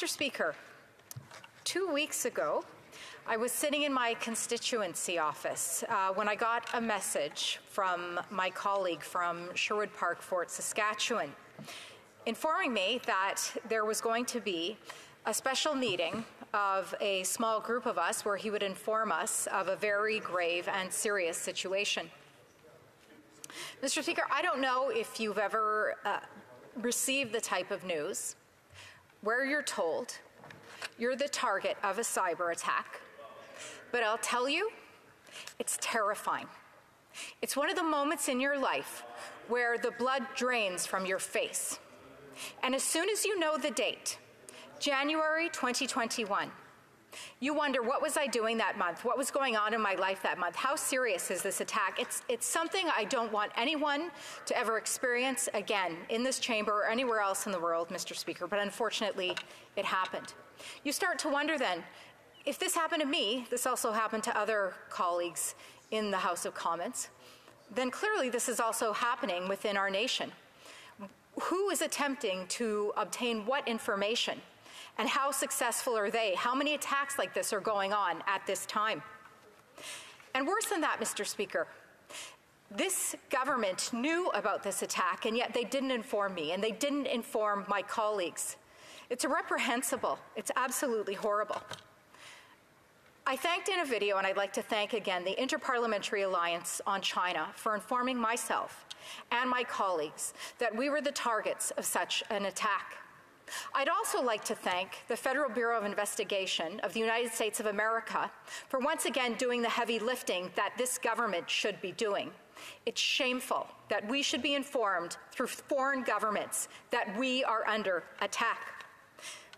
Mr. Speaker, two weeks ago, I was sitting in my constituency office uh, when I got a message from my colleague from Sherwood Park, Fort Saskatchewan, informing me that there was going to be a special meeting of a small group of us where he would inform us of a very grave and serious situation. Mr. Speaker, I don't know if you've ever uh, received the type of news where you're told you're the target of a cyber attack. But I'll tell you, it's terrifying. It's one of the moments in your life where the blood drains from your face. And as soon as you know the date, January 2021, you wonder, what was I doing that month? What was going on in my life that month? How serious is this attack? It's, it's something I don't want anyone to ever experience again in this chamber or anywhere else in the world, Mr. Speaker, but unfortunately, it happened. You start to wonder then, if this happened to me, this also happened to other colleagues in the House of Commons, then clearly this is also happening within our nation. Who is attempting to obtain what information? And how successful are they? How many attacks like this are going on at this time? And worse than that, Mr. Speaker, this government knew about this attack, and yet they didn't inform me, and they didn't inform my colleagues. It's reprehensible. It's absolutely horrible. I thanked in a video, and I'd like to thank again the Interparliamentary Alliance on China for informing myself and my colleagues that we were the targets of such an attack. I'd also like to thank the Federal Bureau of Investigation of the United States of America for once again doing the heavy lifting that this government should be doing. It's shameful that we should be informed through foreign governments that we are under attack.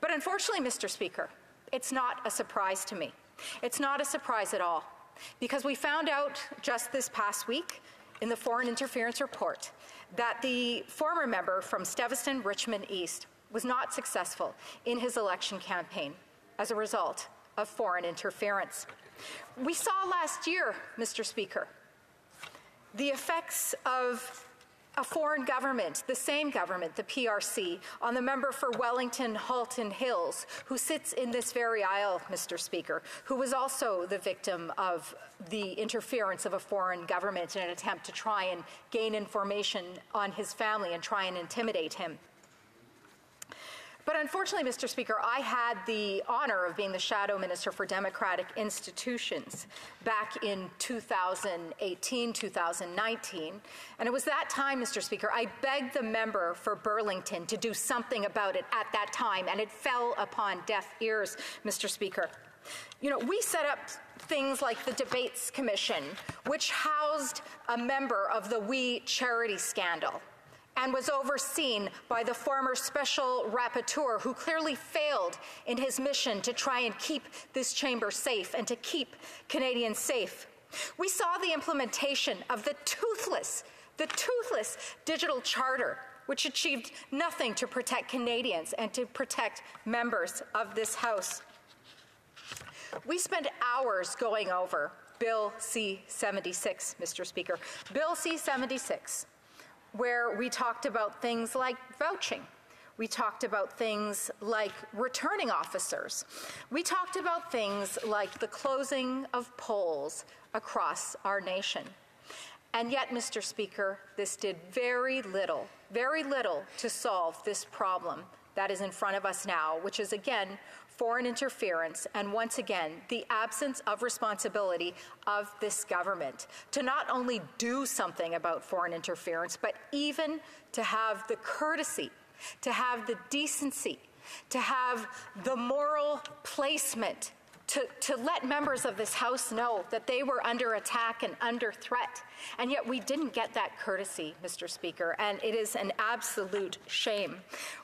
But unfortunately, Mr. Speaker, it's not a surprise to me. It's not a surprise at all, because we found out just this past week in the Foreign Interference Report that the former member from Steveston, Richmond East was not successful in his election campaign as a result of foreign interference. We saw last year, Mr. Speaker, the effects of a foreign government, the same government, the PRC, on the member for Wellington Halton Hills, who sits in this very aisle, Mr. Speaker, who was also the victim of the interference of a foreign government in an attempt to try and gain information on his family and try and intimidate him. But unfortunately, Mr. Speaker, I had the honor of being the shadow minister for democratic institutions back in 2018, 2019. And it was that time, Mr. Speaker, I begged the member for Burlington to do something about it at that time, and it fell upon deaf ears, Mr. Speaker. You know, we set up things like the Debates Commission, which housed a member of the We charity scandal and was overseen by the former special rapporteur who clearly failed in his mission to try and keep this chamber safe and to keep Canadians safe. We saw the implementation of the toothless, the toothless digital charter, which achieved nothing to protect Canadians and to protect members of this House. We spent hours going over Bill C 76, Mr. Speaker. Bill C 76 where we talked about things like vouching. We talked about things like returning officers. We talked about things like the closing of polls across our nation. And yet, Mr. Speaker, this did very little, very little to solve this problem that is in front of us now, which is again foreign interference, and once again, the absence of responsibility of this government to not only do something about foreign interference, but even to have the courtesy, to have the decency, to have the moral placement to, to, let members of this House know that they were under attack and under threat. And yet we didn't get that courtesy, Mr. Speaker, and it is an absolute shame.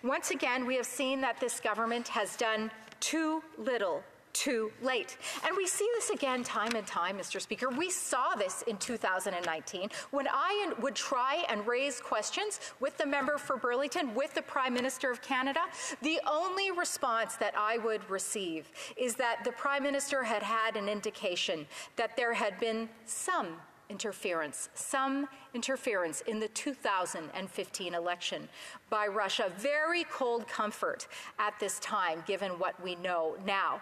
Once again, we have seen that this government has done too little too late. And we see this again time and time, Mr. Speaker. We saw this in 2019 when I would try and raise questions with the member for Burlington, with the Prime Minister of Canada. The only response that I would receive is that the Prime Minister had had an indication that there had been some interference, some interference in the 2015 election by Russia. Very cold comfort at this time, given what we know now.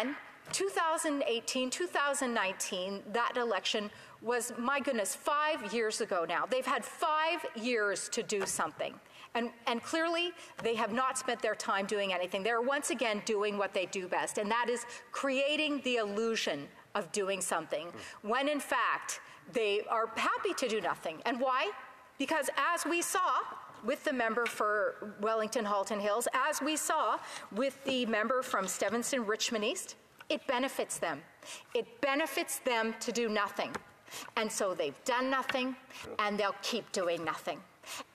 And 2018, 2019, that election was, my goodness, five years ago now. They've had five years to do something. And, and, clearly, they have not spent their time doing anything. They're once again doing what they do best, and that is creating the illusion of doing something, when in fact, they are happy to do nothing. And why? Because as we saw with the member for Wellington Halton Hills, as we saw with the member from Steveston Richmond East, it benefits them. It benefits them to do nothing. And so they've done nothing, and they'll keep doing nothing.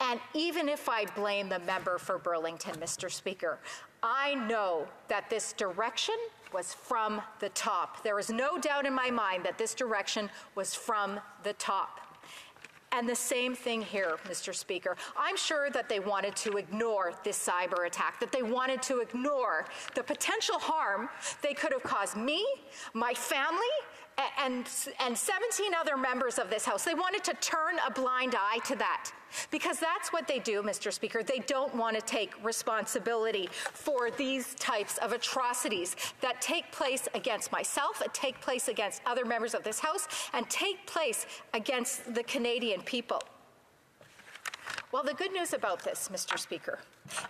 And even if I blame the member for Burlington, Mr. Speaker, I know that this direction was from the top. There is no doubt in my mind that this direction was from the top. And the same thing here, Mr. Speaker. I'm sure that they wanted to ignore this cyber attack, that they wanted to ignore the potential harm they could have caused me, my family, and, and 17 other members of this House. They wanted to turn a blind eye to that. Because that's what they do, Mr. Speaker. They don't want to take responsibility for these types of atrocities that take place against myself, take place against other members of this House, and take place against the Canadian people. Well, the good news about this, Mr. Speaker,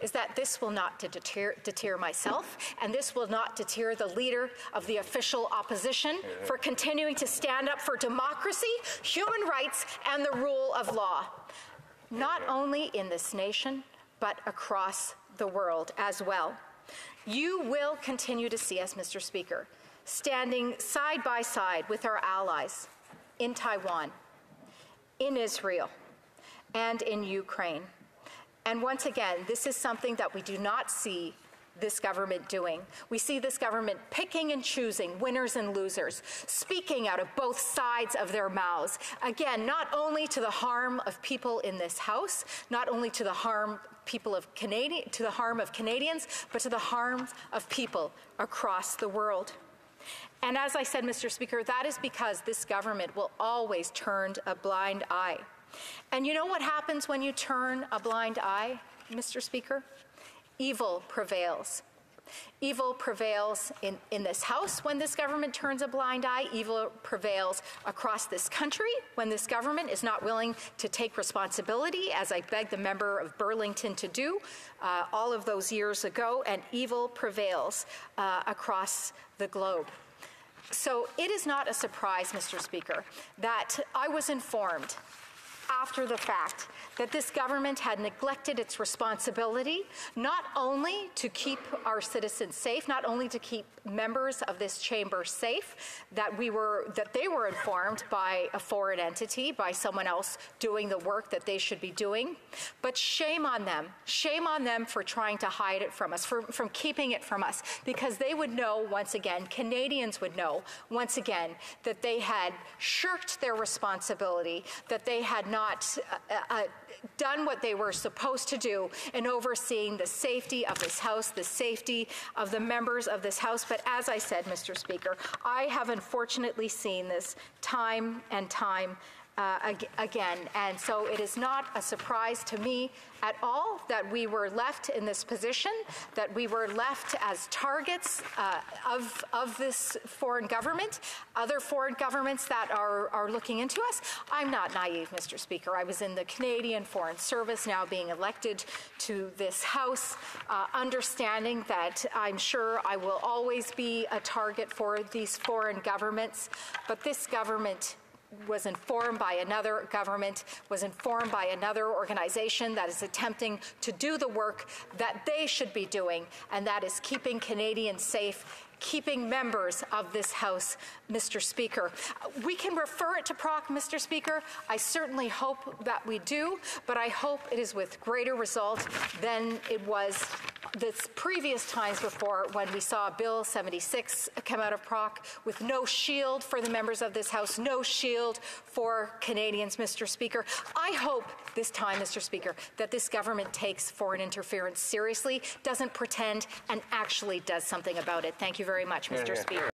is that this will not deter, deter, myself, and this will not deter the leader of the official opposition for continuing to stand up for democracy, human rights, and the rule of law, not only in this nation, but across the world as well. You will continue to see us, Mr. Speaker, standing side by side with our allies in Taiwan, in Israel, and in Ukraine. And once again, this is something that we do not see this government doing. We see this government picking and choosing winners and losers, speaking out of both sides of their mouths. Again, not only to the harm of people in this House, not only to the harm people of Canadian, to the harm of Canadians, but to the harm of people across the world. And as I said, Mr. Speaker, that is because this government will always turn a blind eye and you know what happens when you turn a blind eye, Mr. Speaker? Evil prevails. Evil prevails in, in this House when this government turns a blind eye. Evil prevails across this country when this government is not willing to take responsibility, as I begged the member of Burlington to do uh, all of those years ago. And evil prevails uh, across the globe. So it is not a surprise, Mr. Speaker, that I was informed after the fact that this government had neglected its responsibility not only to keep our citizens safe, not only to keep members of this chamber safe, that we were that they were informed by a foreign entity, by someone else doing the work that they should be doing. But shame on them. Shame on them for trying to hide it from us, for, from keeping it from us, because they would know once again, Canadians would know once again that they had shirked their responsibility, that they had not uh, uh, done what they were supposed to do in overseeing the safety of this House, the safety of the members of this House. But as I said, Mr. Speaker, I have unfortunately seen this time and time uh, ag again. And so it is not a surprise to me at all that we were left in this position, that we were left as targets uh, of, of this foreign government, other foreign governments that are, are looking into us. I'm not naive, Mr. Speaker. I was in the Canadian Foreign Service, now being elected to this House, uh, understanding that I'm sure I will always be a target for these foreign governments, but this government was informed by another government, was informed by another organization that is attempting to do the work that they should be doing, and that is keeping Canadians safe keeping members of this House, Mr. Speaker. We can refer it to PROC, Mr. Speaker. I certainly hope that we do, but I hope it is with greater result than it was the previous times before when we saw Bill 76 come out of PROC with no shield for the members of this House, no shield for Canadians, Mr. Speaker. I hope this time, Mr. Speaker, that this government takes foreign interference seriously, doesn't pretend, and actually does something about it. Thank you very much, Mr. Yeah, yeah. Speaker.